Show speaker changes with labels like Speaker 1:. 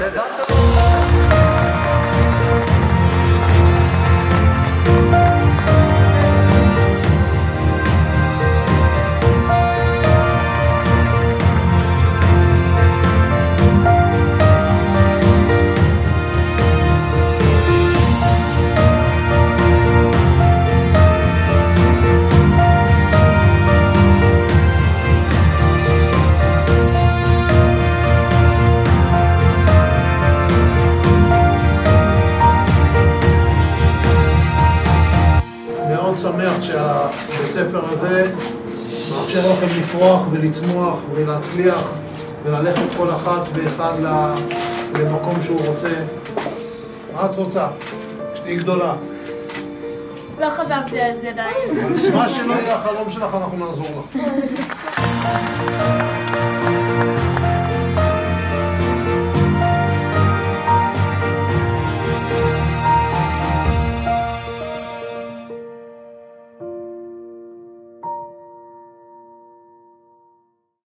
Speaker 1: Exatamente. שהבית ספר הזה מאפשר לכם לפרוח ולצמוח ולהצליח וללכת כל אחת ואחד למקום שהוא רוצה. מה את רוצה? שתהיי גדולה.
Speaker 2: לא חשבתי על זה עדיין.
Speaker 1: מה שלא יהיה החלום שלך, אנחנו נעזור לך.